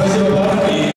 Спасибо.